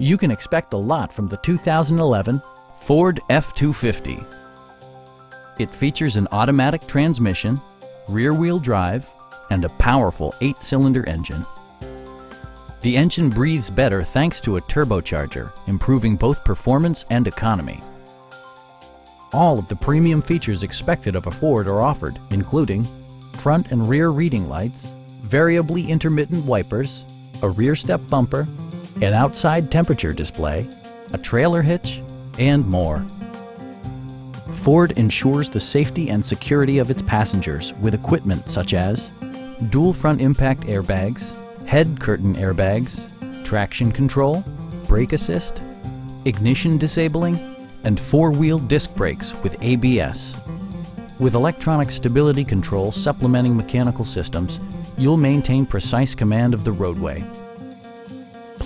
You can expect a lot from the 2011 Ford F-250. It features an automatic transmission, rear-wheel drive, and a powerful eight-cylinder engine. The engine breathes better thanks to a turbocharger, improving both performance and economy. All of the premium features expected of a Ford are offered, including front and rear reading lights, variably intermittent wipers, a rear step bumper, an outside temperature display, a trailer hitch, and more. Ford ensures the safety and security of its passengers with equipment such as dual front impact airbags, head curtain airbags, traction control, brake assist, ignition disabling, and four-wheel disc brakes with ABS. With electronic stability control supplementing mechanical systems, you'll maintain precise command of the roadway.